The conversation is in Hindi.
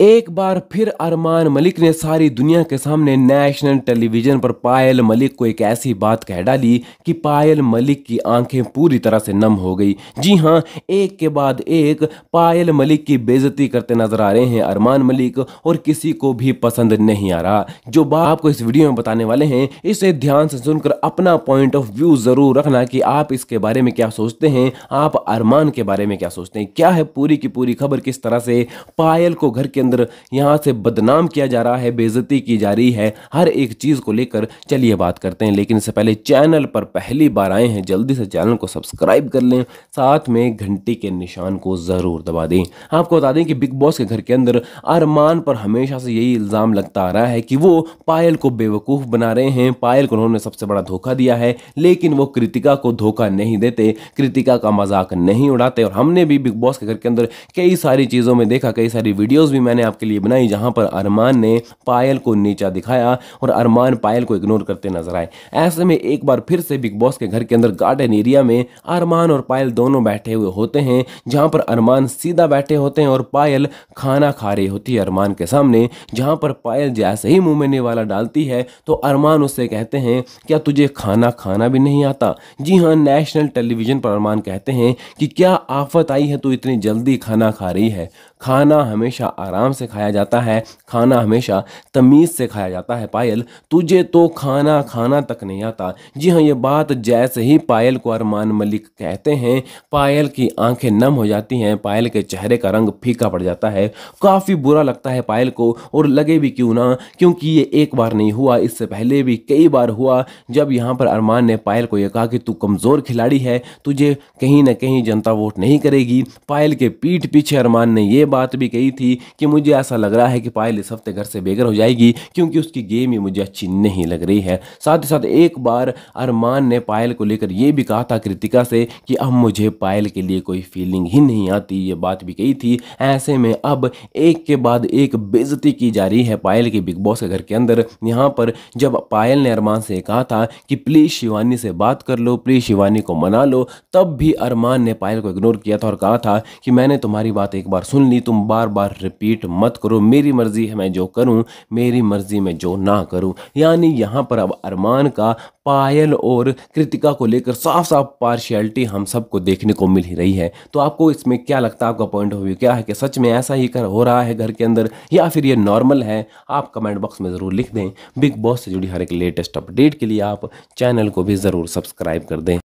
एक बार फिर अरमान मलिक ने सारी दुनिया के सामने नेशनल टेलीविज़न पर पायल मलिक को एक ऐसी बात कह डाली कि पायल मलिक की आँखें पूरी तरह से नम हो गई। जी हाँ एक के बाद एक पायल मलिक की बेजती करते नज़र आ रहे हैं अरमान मलिक और किसी को भी पसंद नहीं आ रहा। जो बात आपको इस वीडियो में बताने वाले हैं, इसे ध्यान से सुनकर अपना पॉइंट ऑफ़ व्यू ज़रूर रखना कि आप इसके बारे में क्या सोचते हैं, आप अरमान के बारे में क्या सोचते हैं, क्या है पूरी की पूरी खबर किस तरह से पायल को घर के अंदर यहाँ से बदनाम किया जा रहा है बेजती की जा रही है। हर एक चीज़ को लेकर चलिए बात करते हैं, लेकिन इससे पहले चैनल पर पहली बार आए हैं, जल्दी से चैनल को सब्सक्राइब कर लें, साथ में घंटी के निशान को ज़रूर दबा दें। आपको बता दें कि बिग बॉस के घर के अंदर अरमान पर हमेशा से यही इल्ज़ाम लगता आ रहा है कि वो पायल को बेवकूफ़ बना रहे हैं। पायल को उन्होंने सबसे बड़ा धोखा दिया है, लेकिन वो कृतिका को धोखा नहीं देते, कृतिका का मज़ाक नहीं उड़ाते। और हमने भी बिग बॉस के घर के अंदर कई सारी चीज़ों में देखा, कई सारी वीडियोज़ भी मैंने आपके लिए बनाई, जहाँ पर अरमान ने पायल को नीचा दिखाया और अरमान पायल को इग्नोर करते नज़र आए। ऐसे में एक बार फिर से बिग बॉस के घर के अंदर गार्डन एरिया में अरमान और पायल दोनों बैठे हुए होते हैं, जहाँ पर अरमान सीधा बैठे होते हैं और पायल खाना खा रही होती है अरमान के सामने, जहाँ पर पायल जैसे ही मुँह में वाला डालती है तो अरमान उससे कहते हैं, क्या तुझे खाना खाना भी नहीं आता? जी हाँ नेशनल टेलीविज़न पर अरमान कहते हैं कि क्या आफत आई है तू इतनी जल्दी खाना खा रही है? खाना हमेशा आराम से खाया जाता है, खाना हमेशा तमीज़ से खाया जाता है। पायल, तुझे तो खाना खाना तक नहीं आता। जी हाँ ये बात जैसे ही पायल को अरमान मलिक कहते हैं, पायल की आँखें नम हो जाती हैं, पायल के चेहरे का रंग फीका पड़ जाता है। काफ़ी बुरा लगता है पायल को, और लगे भी क्यों ना, क्योंकि ये एक बार नहीं हुआ, इससे पहले भी कई बार हुआ, जब यहाँ पर अरमान ने पायल को यह कहा कि तू कमज़ोर खिलाड़ी है, तुझे कहीं ना कहीं जनता वोट नहीं करेगी। पायल के पीठ पीछे अरमान ने यह बात भी कही थी कि मुझे ऐसा लग रहा है कि पायल इस हफ़्ते घर से बेघर हो जाएगी, क्योंकि उसकी गेम ही मुझे अच्छी नहीं लग रही है। साथ ही साथ एक बार अरमान ने पायल को लेकर यह भी कहा था कृतिका से कि अब मुझे पायल के लिए कोई फीलिंग ही नहीं आती। ये बात भी कही थी। ऐसे में अब एक के बाद एक बेजती की जा रही है पायल के बिग बॉस के घर के अंदर। यहाँ पर जब पायल ने अरमान से कहा था कि प्लीज़ शिवानी से बात कर लो प्लीज़ शिवानी को मना लो, तब भी अरमान ने पायल को इग्नोर किया था और कहा था कि मैंने तुम्हारी बात एक बार सुन ली तुम बार बार रिपीट मत करो। मेरी मर्ज़ी है मैं जो करूँ, मेरी मर्ज़ी में जो ना करूँ। यानी यहाँ पर अब अरमान का पायल और कृतिका को लेकर साफ़ साफ़ पार्शियलिटी हम सबको देखने को मिल ही रही है। तो आपको इसमें क्या लगता है? आपका पॉइंट ऑफ़ व्यू क्या है कि सच में ऐसा ही कर हो रहा है घर के अंदर या फिर ये नॉर्मल है? आप कमेंट बॉक्स में ज़रूर लिख दें। बिग बॉस से जुड़ी हर एक लेटेस्ट अपडेट के लिए आप चैनल को भी ज़रूर सब्सक्राइब कर दें।